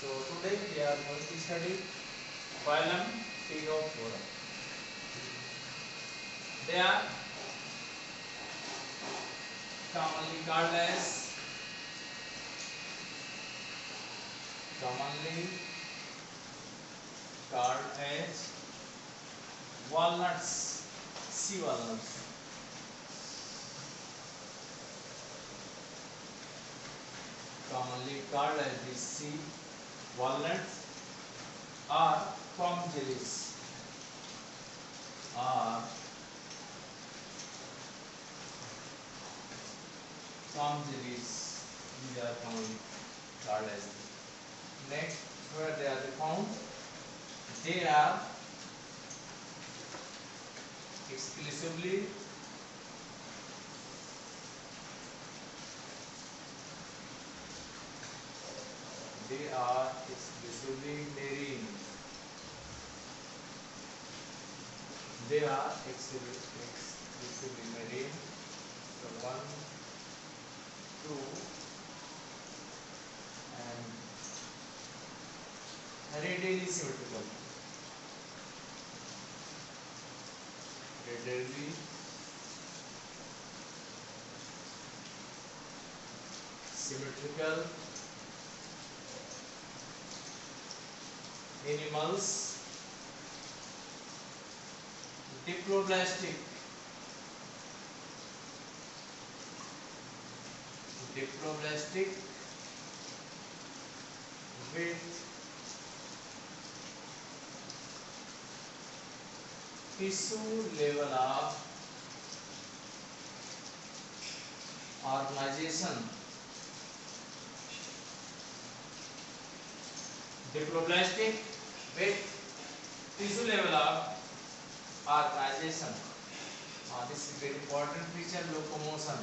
So today we are going to study phylum Pterophora. They are commonly called as commonly called as walnuts, sea walnuts. Commonly called as the sea walnuts or comb jellies ah. or comb jellies. These are called as. Next, where they are found, they are exclusively they are exclusively marine. They are exclusively, marine. So one, two, and radially symmetrical. Radially symmetrical animals diploblastic diploblastic with tissue level of organization diploblastic with tissue level of organization. Uh, this is very important feature locomotion.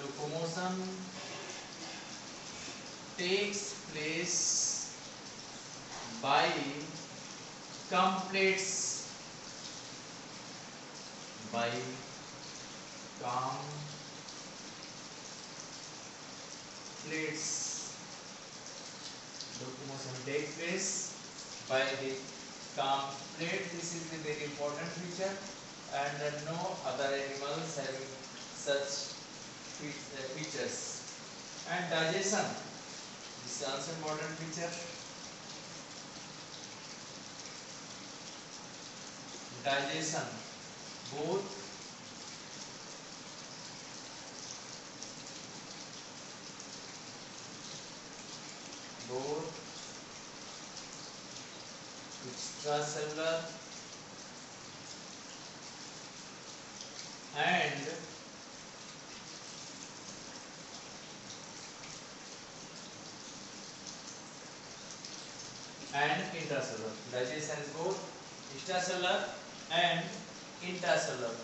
Locomotion takes place by completes by completes locomotion takes place by the complete this is the very important feature and uh, no other animals having such fe- uh, features and digestion this is also important feature digestion both extracellular and and intracellular. Digestion is both extracellular and intracellular.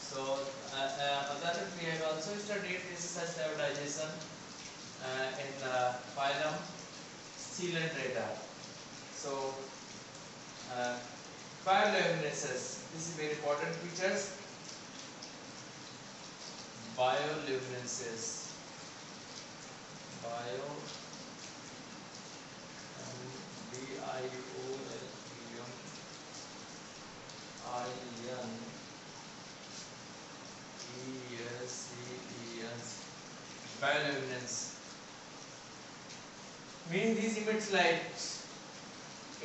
So, uh, uh, we have also studied this such type of digestion uh, in the phylum Coelenterata. So, uh, bioluminescence. This is very important features. Bioluminescence. Bio. B I O L E M I N E S C E S. Bioluminescence. Meaning these emits light.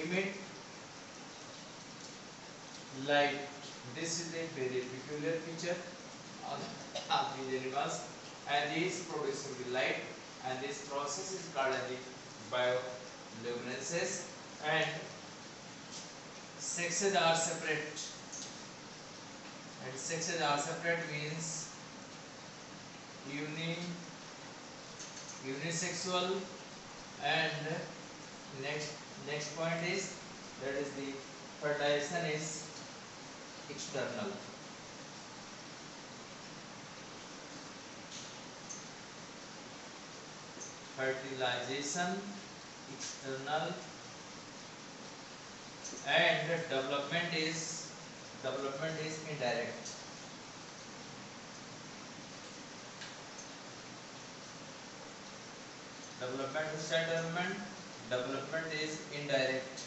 Emit light. This is a very peculiar feature of, these animals and these produce the light and this process is called as the bioluminescence and sexes are separate and sexes are separate means uni unisexual and next next point is that is the fertilization is external. Fertilization external. And development is development is indirect. Development development development is indirect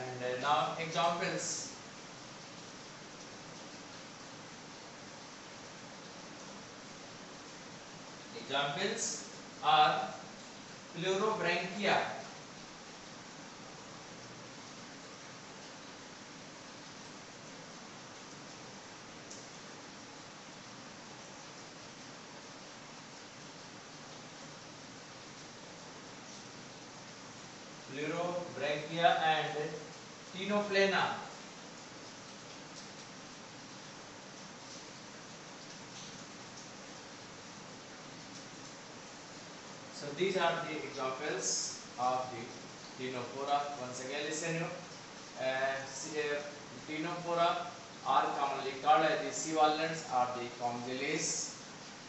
and uh, now examples. Examples are pleurobranchia. Pleurobranchia and Ctenoplana. So these are the examples of the Ctenophora. Once again listen you. Uh, Ctenophora are commonly called as the sea walnuts or the comb jellies.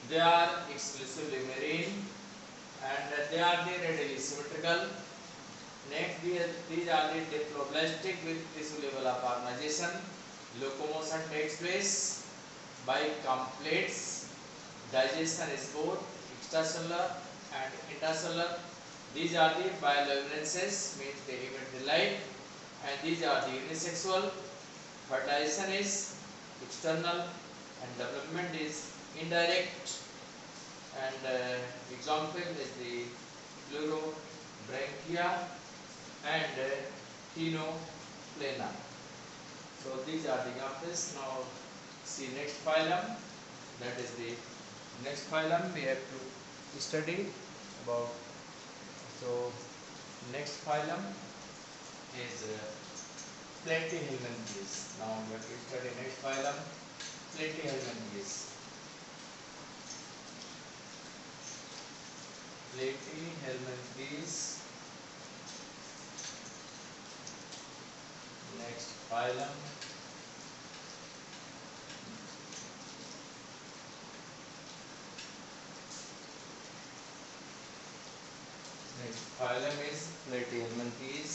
They are exclusively marine and they are the radially symmetrical Next, these are the diploblastic with tissue level of organization. Locomotion takes place by completes. Digestion is both extracellular and intracellular. These are the bioluminescence, means they emit the light. And these are the unisexual. Fertilization is external and development is indirect. And uh, example is the pleurobranchia and Ctenoplana. So these are the examples. Now see next phylum. That is the next phylum we have to study about. So next phylum is uh, Platyhelminthes. Now we have to study next phylum Platyhelminthes. Platyhelminthes next phylum next phylum is platyhelminthes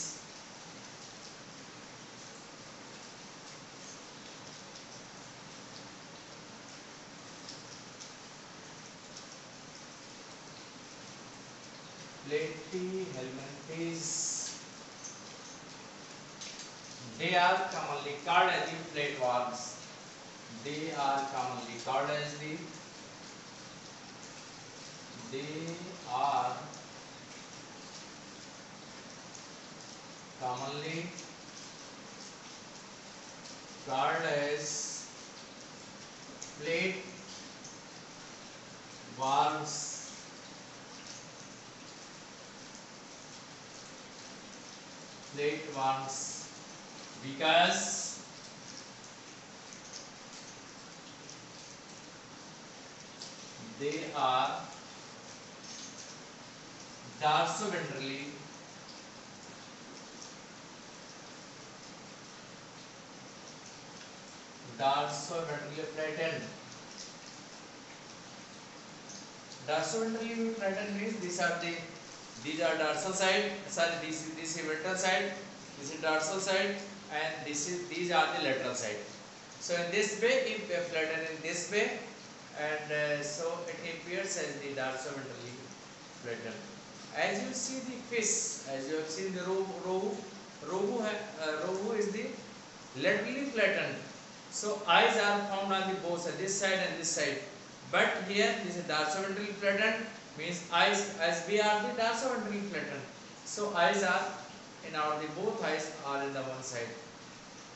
platyhelminthes they are commonly called as the flatworms. They are commonly called as the they are commonly called as plate worms plate worms because they are dorsoventrally dorsoventrally flattened. Dorsoventrally flattened means these are the these are dorsal side, sorry, this this is ventral side, this is dorsal side, and this is these are the lateral side. So in this way, if we flatten in this way, and uh, so it appears as the dorsoventrally flattened. As you see the fish, as you have seen the rohu, rohu, rohu, uh, rohu is the laterally flattened. So eyes are found on the both side, this side and this side. But here this is dorsoventrally flattened means eyes as we are the dorsoventrally flattened. So eyes are in our the both eyes are in the one side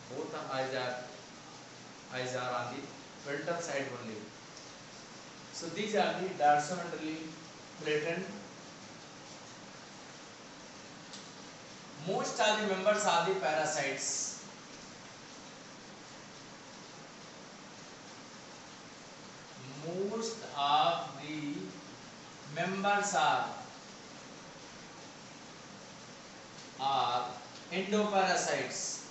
both eyes are eyes are on the ventral side only so these are the dorsoventrally flattened most of the members are the parasites most of the members are are endoparasites.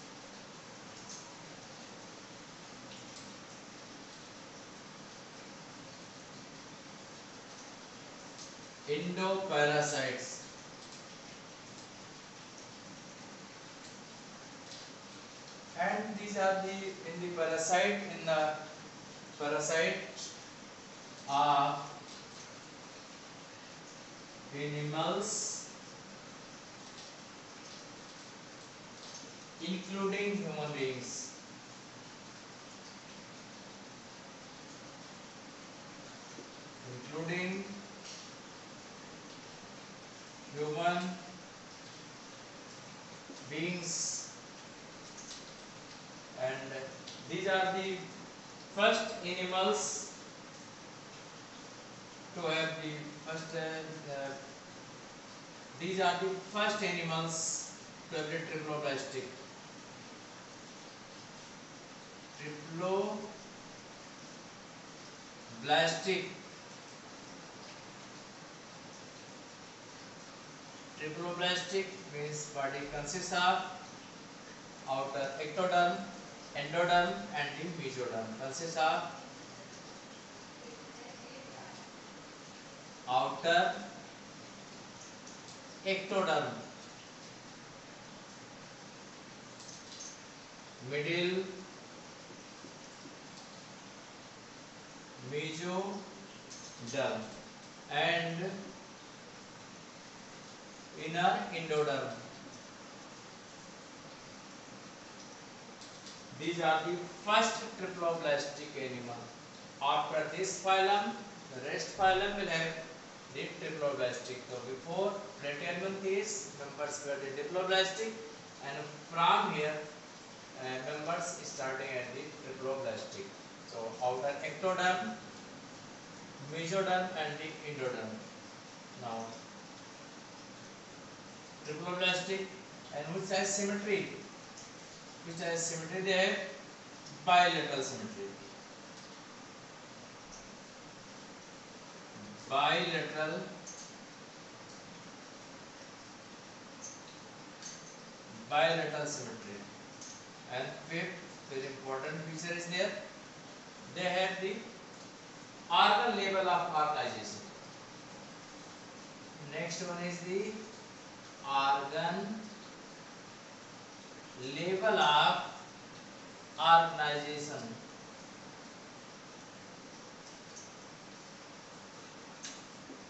Endoparasites. And these are the in the parasite in the parasite are animals including human beings. Including human beings. And these are the first animals to have the first uh, these are the first animals to have the triploblastic triploblastic means body consist of outer ectoderm endoderm and in mesoderm consist of outer ectoderm middle mesoderm and inner endoderm these are the first triploblastic animal. After this phylum the rest phylum will have the triploblastic. So before platyhelminthes members were the diploblastic and from here uh, members starting at the triploblastic so outer ectoderm mesoderm and the endoderm now triploblastic and which has symmetry which has symmetry they have bilateral symmetry bilateral bilateral symmetry and fifth very important feature is there they have the organ level of organization next one is the organ level of organization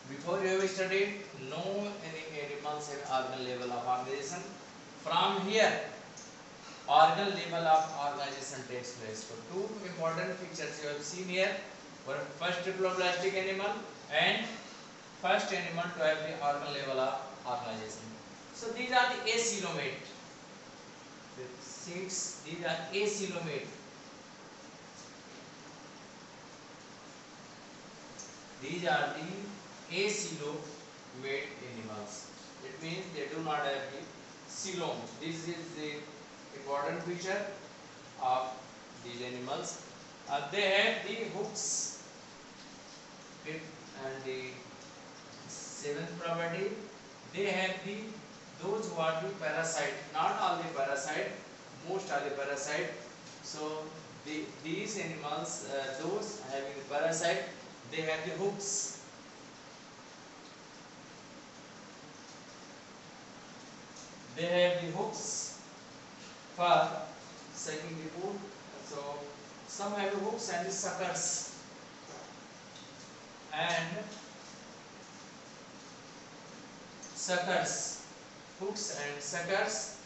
before you have studied no any animals have organ level of organization from here organ level of organization takes place so two important features you have seen here one first diploblastic animal and first animal to have the organ level of organization so these are the acoelomate the six these are acoelomate these are the acoelomate animals it means they do not have the coelom this is the important feature of these animals. Uh, they have the hooks. And the seventh property. They have the those who are the parasite not all the parasite most are the parasite. So the, these animals uh, those having the parasite they have the hooks. They have the hooks for sucking the food so some have the hooks and the suckers and suckers hooks and suckers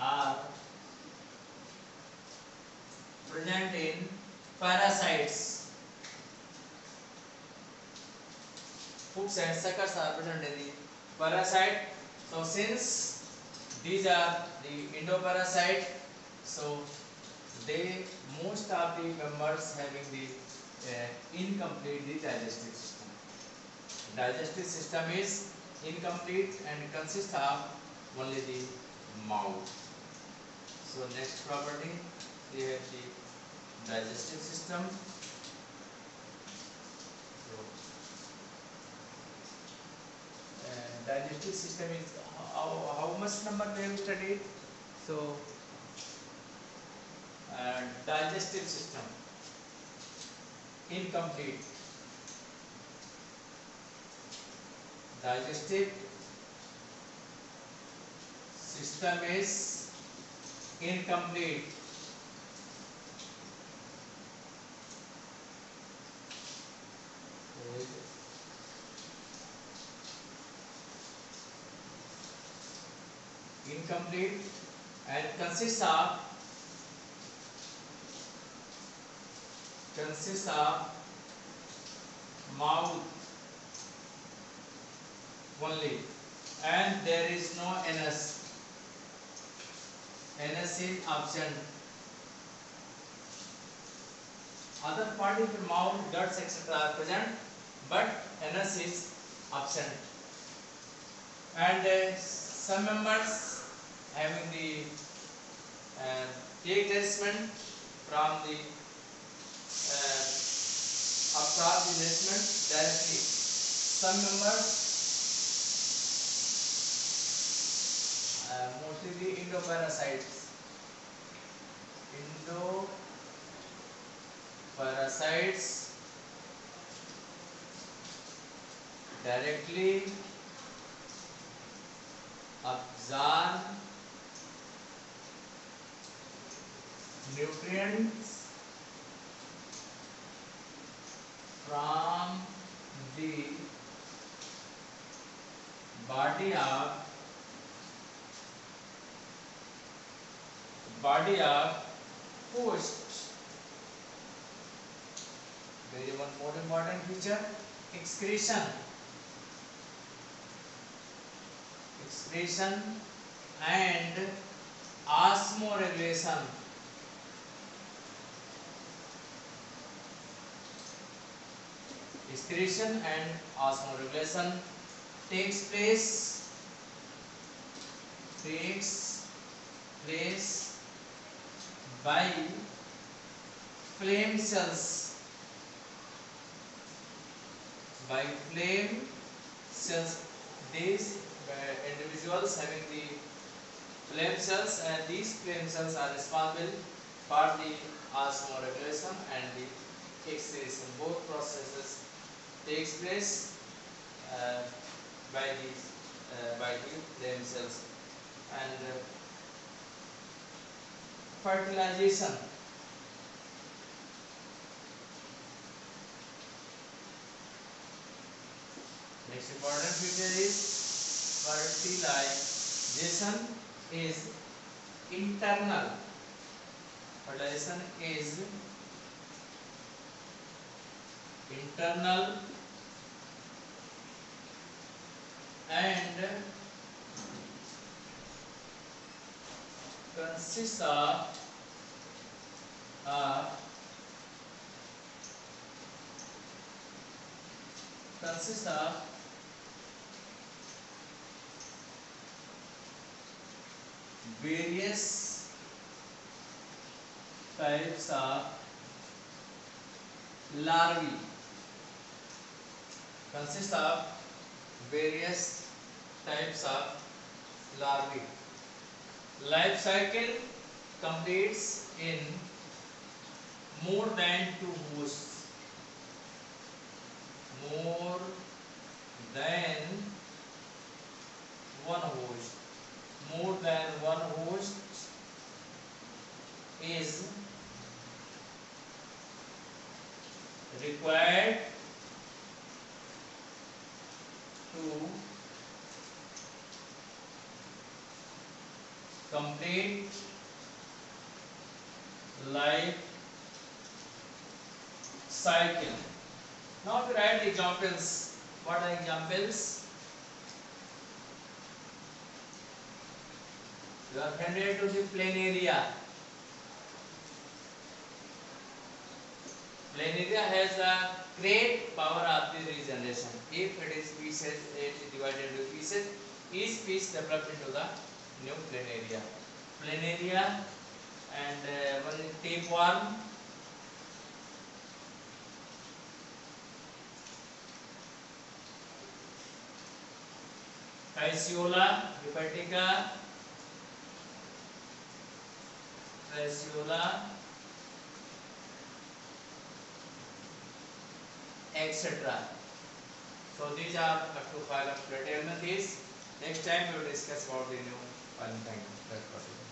are present in parasites hooks and suckers are present in the parasite so since these are the endoparasite so they most of the members having the uh, incomplete the digestive system. Digestive system is incomplete and consists of only the mouth. So next property we have the digestive system. So and digestive system is how, how much number we have studied so uh, digestive system incomplete digestive system is incomplete incomplete and consists of consists of mouth only and there is no anus. Anus is absent. Other part of the mouth guts etc are present but anus is absent. And uh, some members having the uh, nourishment from the uh, absorb the nourishment directly some members uh, mostly the endoparasites endoparasites directly absorb nutrients from the body of body of host. There is one more important feature excretion. Excretion and osmoregulation. Excretion and osmoregulation takes place takes place by flame cells. By flame cells these individuals having the flame cells and these flame cells are responsible for the osmoregulation and the excretion both processes takes place uh, by these uh, by the flame cells and uh, fertilization. Next important feature is fertilization is internal. Fertilization is internal and consists of uh, consists of various types of larvae consists of various types of larvae. Life cycle completes in more than two hosts more than one host. More than one host is required to complete life cycle. Now we write examples. What are examples? You are handed to the planaria. Planaria has a great power of the regeneration. If it is pieces, it is divided into pieces. Each piece developed into the new planaria. Planaria and uh, one is tapeworm. Phaseola hepatica. Phaseola etc. So these are the two file of curtailment. Next time we will discuss about the new file possible